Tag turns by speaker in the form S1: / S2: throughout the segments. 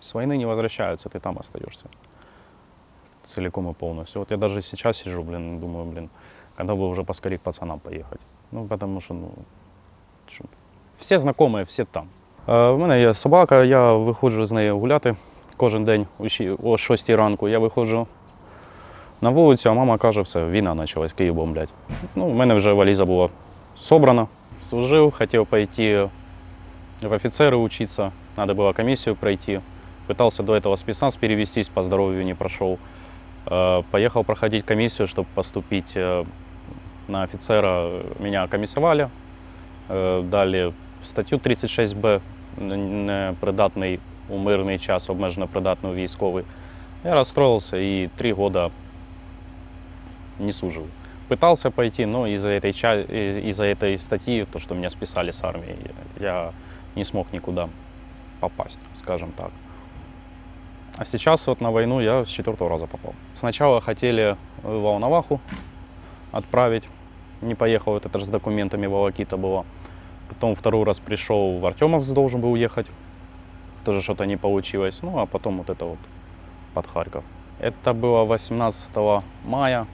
S1: С войны не возвращаются, ты там остаешься. Целиком и полностью. Вот я даже сейчас сижу, блин, думаю, блин, когда бы уже поскорее к пацанам поехать. Ну, потому що, ну, що, всі знайомі, всі там. Е, в мене є собака, я виходжу з нею гуляти кожен день о щі- о 6 ранку. Я виходжу на вулицю, а мама каже, все, війна почалась, Київ бомблять. Ну, у мене вже валіза була собрана. Служив, хотів пойти в офицеры учиться, надо было комиссию пройти. Пытался до этого спецназ перевестись, по здоровью не прошел. Э, Поехал проходить комиссию, чтобы поступить э, на офицера. Меня комиссовали, Е, дали статтю 36Б, н- непридатний у мирний час, обмежено придатний військовий. Я расстроился и три года не служил. Пытался пойти, но из-за этой, ча- и- из-за этой статьи, то, что меня списали с армии, я не смог никуда попасть, скажем так. А сейчас вот на войну я с четвертого раза попал. Сначала хотели в Волноваху отправить, не поехал, это же с документами волокита было. Потом второй раз пришел в Артемовск, должен был уехать, тоже что-то не получилось. Ну а потом вот это вот под Харьков. Это было 18 мая.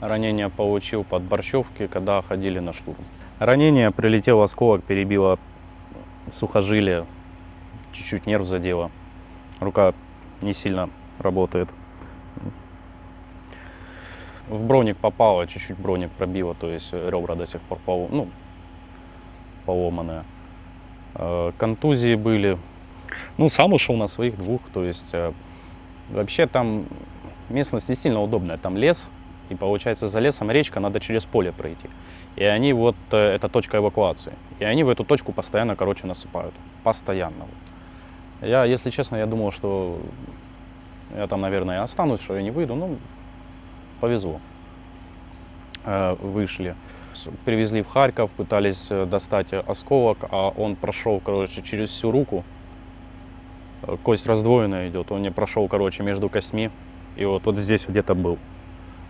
S1: Ранение получил под Борщевки, когда ходили на штурм. Ранение прилетел осколок, перебило сухожилие, чуть-чуть нерв задело. Рука не сильно работает. В броник попало, чуть-чуть броник пробило, то есть ребра до сих пор поло- ну, поломанные. Э, Контузии были. Ну, сам ушел на своих двух, то есть э, вообще там местность не сильно удобная. Там лес, и получается за лесом речка, надо через поле пройти. И они вот, э, это точка эвакуации. И они в эту точку постоянно, короче, насыпают. Постоянно. Я, если честно, я думал, что я там, наверное, останусь, что я не выйду. Ну, повезло. Э, Вышли. Привезли в Харьков, пытались э, достать осколок, а он прошел, короче, через всю руку. Э, Кость раздвоенная идет. Он не прошел, короче, между костьми. И вот, вот здесь где-то был.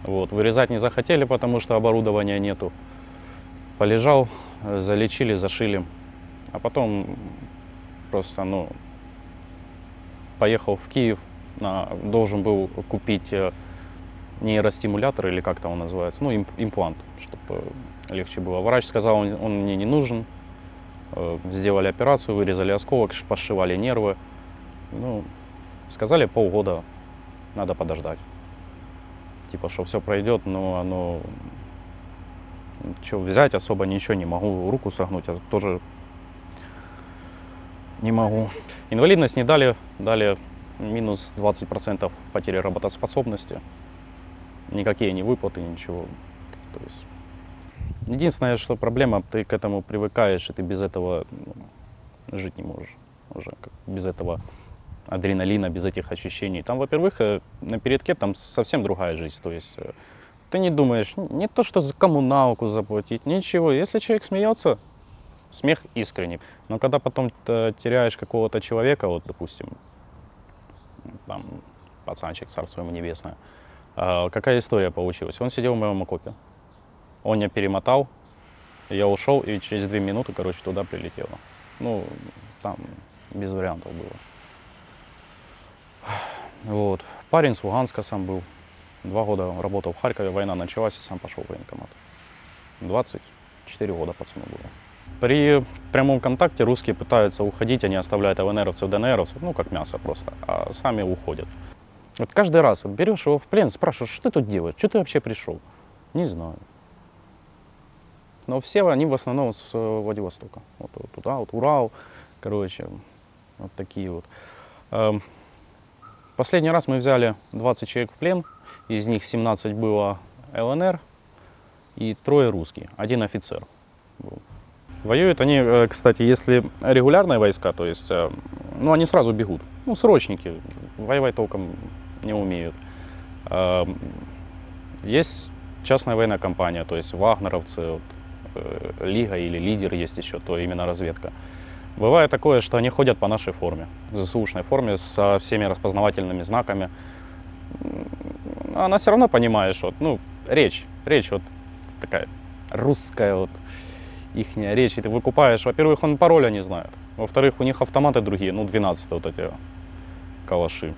S1: Вот. Вырезать не захотели, потому что оборудования нету. Полежал, залечили, зашили. А потом просто, ну, поехал в Киев, на- должен был купить э, нейростимулятор или как там он называется, ну, имп- имплант, чтобы легче было. Врач сказал, он, он мне не нужен. Э, Сделали операцию, вырезали осколок, пошивали нервы. Ну, сказали полгода надо подождать. Типа, что все пройдет, но оно... Что взять особо ничего не могу, руку согнуть, а тоже не могу. Инвалидность не дали, дали минус 20% потери работоспособности. Никакие не выплаты, ничего. То есть единственное, что проблема, ты к этому привыкаешь, и ты без этого ну, жить не можешь уже. без этого адреналина, без этих ощущений. Там, во-первых, э, на передке там совсем другая жизнь. То есть э, ты не думаешь, не то, что за коммуналку заплатить, ничего. Если человек смеется, смех искренний. Но когда потом ты теряешь какого-то человека, вот, допустим, там, пацанчик, царство ему небесное, а, какая история получилась? Он сидел в моем окопе, он меня перемотал, я ушел, и через две минуты, короче, туда прилетело. Ну, там без вариантов было. Вот. Парень с Луганска сам был. Два года работал в Харькове, война началась, и сам пошел в военкомат. 24 года пацану было. При прямом контакте русские пытаются уходить, они оставляют ЛНРовцев, ДНРовцев, ну, как мясо просто, а сами уходят. Вот каждый раз берешь его в плен, спрашиваешь, что ты тут делаешь, что ты вообще пришел? Не знаю. Но все они в основном с э, Владивостока. Вот, вот туда, вот Урал, короче, вот такие вот. Эм, Последний раз мы взяли 20 человек в плен, из них 17 было ЛНР и трое русские, один офицер был. Воюют они, э, кстати, если регулярные войска, то есть, э, ну, они сразу бегут. Ну, срочники, воевать толком не умеют. Эм, Есть частная военная компания, то есть вагнеровцы, вот, э, Лига или Лидер есть еще, то именно разведка. Бывает такое, что они ходят по нашей форме, ЗСУшной форме со всеми распознавательными знаками. Она все равно понимаешь, вот, ну, речь, речь вот такая русская вот, ихняя речь. И ты выкупаешь, во-первых, он пароля не знает, во-вторых, у них автоматы другие, ну, 12 вот эти калаши.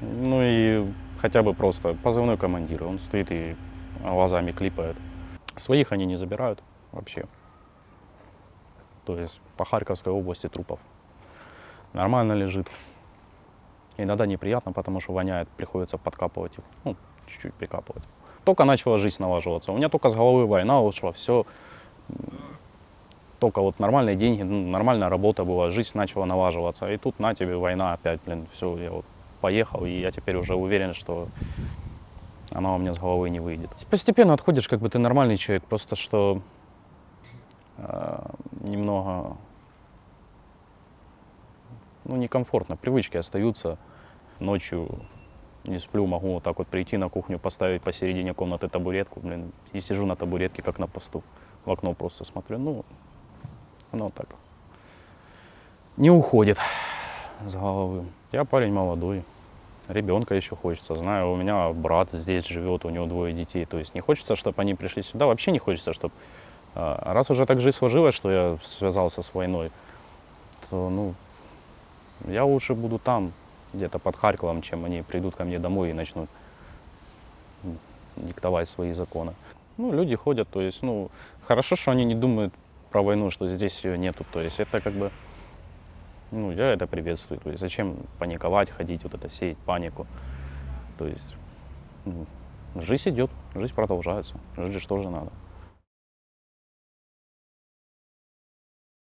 S1: Ну и хотя бы просто позывной командир. Он стоит и глазами клипает. Своих они не забирают вообще. То есть по Харьковской области трупов. Нормально лежит. Иногда неприятно, потому что воняет, приходится подкапывать их. Ну, чуть-чуть прикапывать. Только начала жизнь налаживаться. У меня только с головы война ушла, все. Только вот нормальные деньги, ну, нормальная работа была, жизнь начала налаживаться. И тут на тебе война опять, блин, все, я вот поехал, и я теперь уже уверен, что она у меня с головы не выйдет. Постепенно отходишь, как бы ты нормальный человек, просто что э, немного ну, некомфортно, привычки остаются. Ночью не сплю, могу вот так вот прийти на кухню, поставить посередине комнаты табуретку, блин, и сижу на табуретке, как на посту. В окно просто смотрю, ну, оно так не уходит с головы. Я парень молодой, ребенка еще хочется. Знаю, у меня брат здесь живет, у него двое детей. То есть не хочется, чтобы они пришли сюда. Вообще не хочется, чтобы... Раз уже так жизнь сложилась, что я связался с войной, то, ну, я лучше буду там, где-то под Харьковом, чем они придут ко мне домой и начнут диктовать свои законы. Ну, люди ходят, то есть, ну, хорошо, что они не думают про войну, что здесь ее нету. То есть это как бы, ну, я это приветствую. То есть зачем паниковать, ходить, вот это, сеять панику. То есть ну, жизнь идет, жизнь продолжается, жить же тоже надо.